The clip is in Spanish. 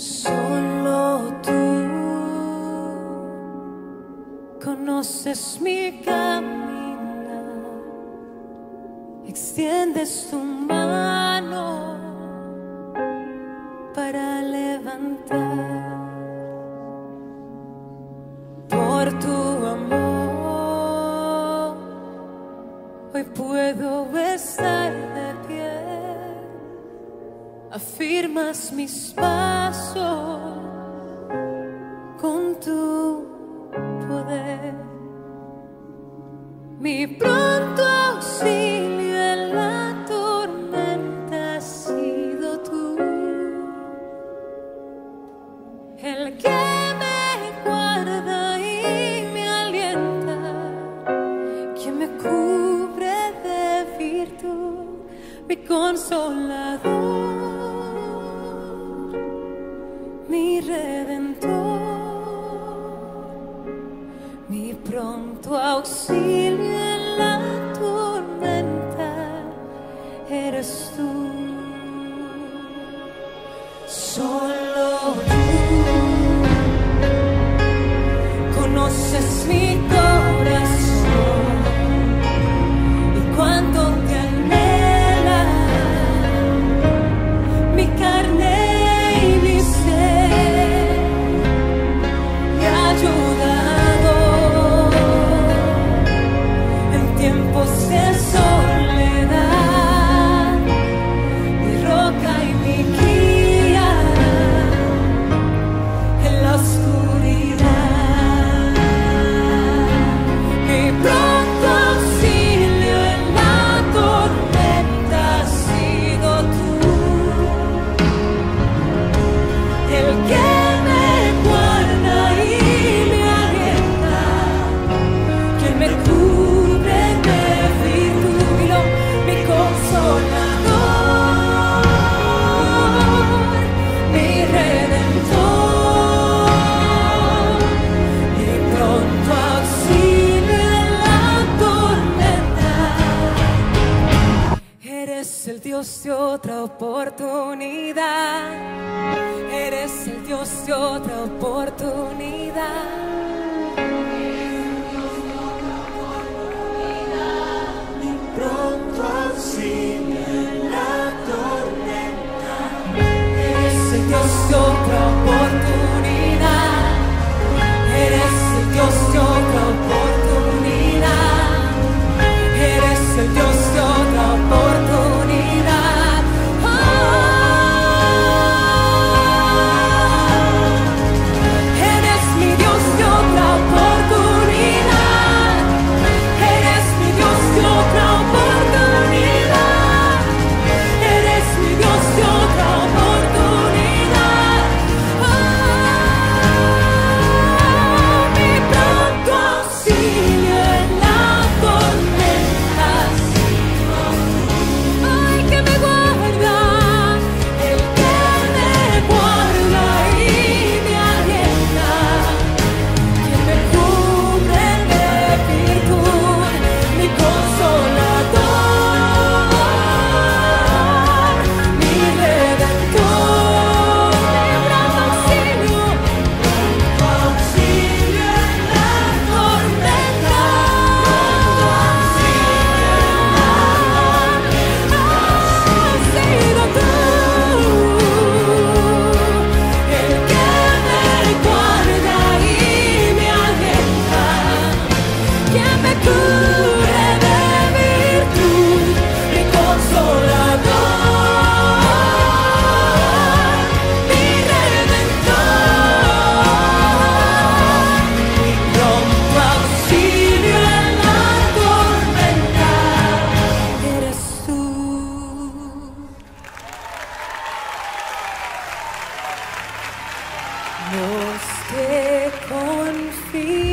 Solo tú conoces mi caminar, extiendes tu mano para levantar. Por tu amor, hoy puedo pie afirmas mis pasos con tu poder. Mi pronto auxilio en la tormenta has sido tú, el que me guarda y me alienta, quien me cubre de virtud, mi consolador Solo tú. Conoces mi corazón Dios otra oportunidad. Eres el Dios de otra oportunidad. No esté confiado.